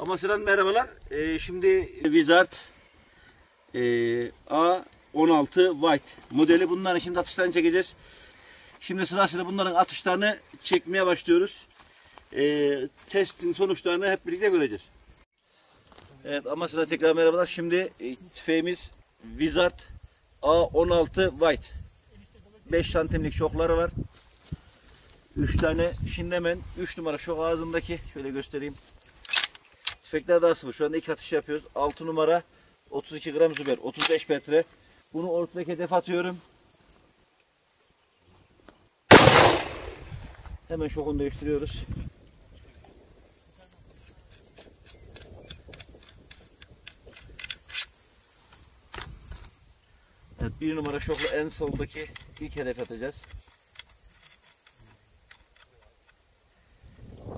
Amasya'dan merhabalar. Ee, şimdi Wizard e, A16 White modeli. Bunların şimdi atışlarını çekeceğiz. Şimdi sırasıyla bunların atışlarını çekmeye başlıyoruz. Ee, testin sonuçlarını hep birlikte göreceğiz. Evet Amasya'dan tekrar merhabalar. Şimdi e, tüfeğimiz Wizard A16 White. 5 santimlik şokları var. 3 tane şimdi hemen 3 numara şok ağzındaki şöyle göstereyim. Tüfekler daha sıvı. Şu anda iki atış yapıyoruz. 6 numara 32 gram züber 35 metre. Bunu ortadaki hedef atıyorum. Hemen şokunu değiştiriyoruz. Evet bir numara şokla en soldaki ilk hedef atacağız.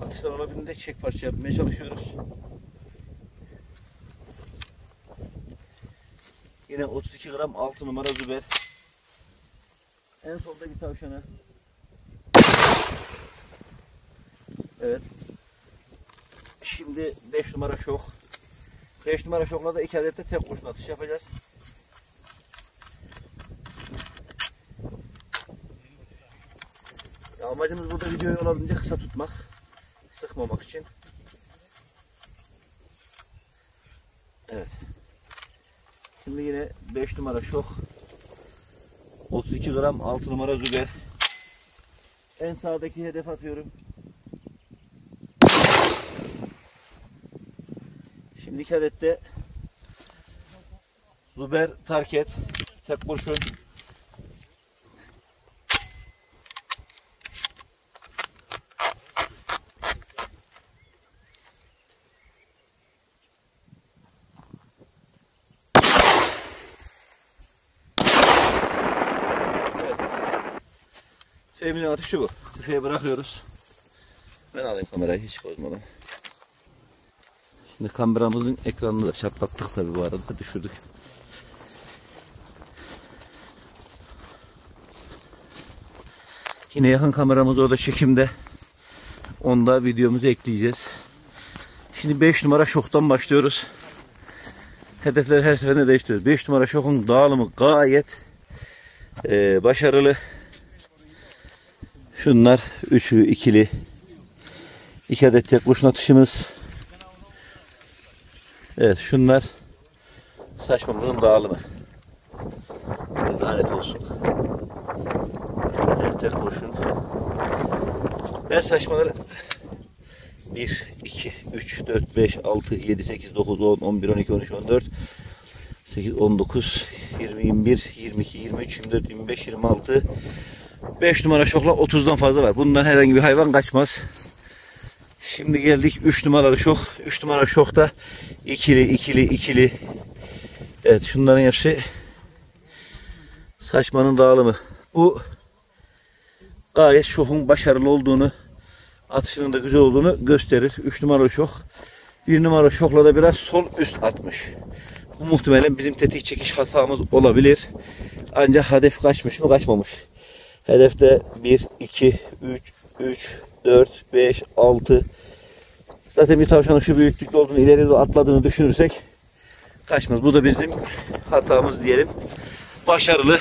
Atışlar olabildiğince çek parça yapmaya çalışıyoruz. Yine 32 gram 6 numara züber. En soldaki tavşana. Evet. Şimdi 5 numara şok. 5 numara şokla da iki adette tek kurşun atış yapacağız. Ya amacımız burada videoyu olabildiğince kısa tutmak. Sıkmamak için. Evet. Şimdi yine 5 numara şok. 32 gram 6 numara züber. En sağdaki hedef atıyorum. Şimdi iki adet de Zuber Tarket tek kurşun Tüfeğimizin atışı bu. Tüfeği bırakıyoruz. Ben alayım kamerayı hiç bozmadan. Şimdi kameramızın ekranını da çatlattık tabi bu arada düşürdük. Yine yakın kameramız orada çekimde. Onda videomuzu ekleyeceğiz. Şimdi 5 numara şoktan başlıyoruz. Hedefleri her seferinde değiştiriyoruz. 5 numara şokun dağılımı gayet e, başarılı. Şunlar üçlü, ikili. İki adet tek kurşun atışımız. Evet şunlar saçmamızın dağılımı. Lanet olsun. Evet, tek kurşun. Ben saçmaları 1, 2, 3, 4, 5, 6, 7, 8, 9, 10, 11, 12, 13, 14, 8, 19, 20, 21, 22, 23, 24, 25, 26, 5 numara şokla 30'dan fazla var. Bundan herhangi bir hayvan kaçmaz. Şimdi geldik 3 numaralı şok. 3 numaralı şokta ikili ikili ikili. Evet şunların hepsi saçmanın dağılımı. Bu gayet şokun başarılı olduğunu atışının da güzel olduğunu gösterir. 3 numaralı şok. 1 numaralı şokla da biraz sol üst atmış. Bu muhtemelen bizim tetik çekiş hatamız olabilir. Ancak hedef kaçmış mı kaçmamış. Hedefte 1, 2, 3, 3, 4, 5, 6. Zaten bir tavşanın şu büyüklükte olduğunu ileri doğru atladığını düşünürsek kaçmaz. Bu da bizim hatamız diyelim. Başarılı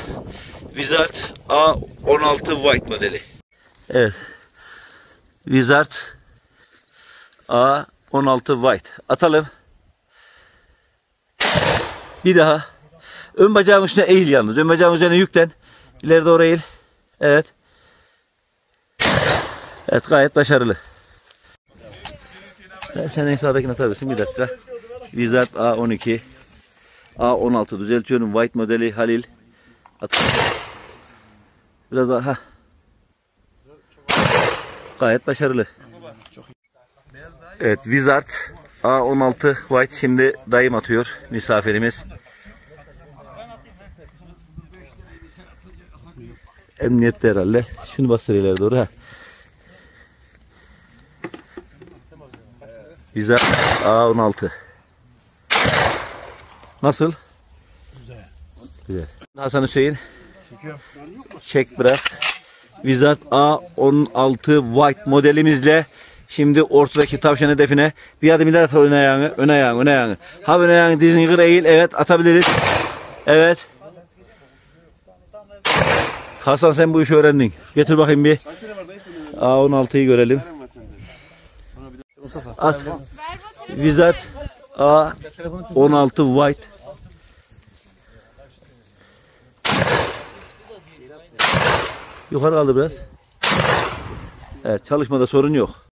Wizard A16 White modeli. Evet. Wizard A16 White. Atalım. Bir daha. Ön bacağın üstüne eğil yalnız. Ön bacağın üzerine yüklen. İleri doğru eğil. Evet. Evet gayet başarılı. Sen en sağdakini atabilirsin bir dakika. Wizard A12 A16 düzeltiyorum. White modeli Halil. At. Biraz daha. Ha. Gayet başarılı. Evet Wizard A16 White şimdi dayım atıyor misafirimiz. Emniyette herhalde. Şunu bastır ileri doğru ha. Güzel. A16. Nasıl? Güzel. Güzel. Hasan Hüseyin. Çek bırak. Wizard A16 White modelimizle Şimdi ortadaki tavşan hedefine bir adım ileri at ön ayağını, ön ayağını, ön ayağını. Ha ön ayağını dizini kır eğil. Evet atabiliriz. Evet. Hasan sen bu işi öğrendin. Getir bakayım bir. A16'yı görelim. At. Wizard A16 White. Yukarı kaldı biraz. Evet çalışmada sorun yok.